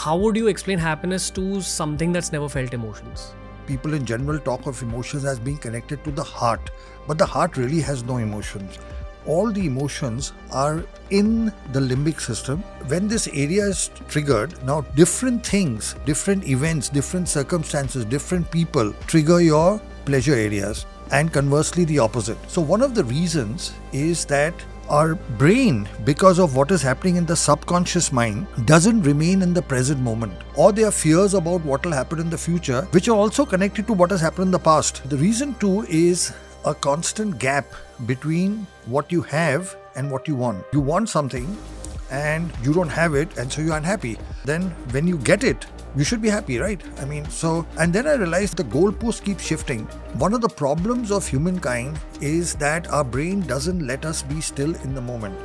how would you explain happiness to something that's never felt emotions? People in general talk of emotions as being connected to the heart, but the heart really has no emotions. All the emotions are in the limbic system. When this area is triggered, now different things, different events, different circumstances, different people trigger your pleasure areas, and conversely, the opposite. So, one of the reasons is that our brain, because of what is happening in the subconscious mind, doesn't remain in the present moment. Or there are fears about what will happen in the future, which are also connected to what has happened in the past. The reason, too, is a constant gap between what you have and what you want. You want something and you don't have it, and so you're unhappy. Then, when you get it, you should be happy, right? I mean, so, and then I realized the goalposts keep shifting. One of the problems of humankind is that our brain doesn't let us be still in the moment.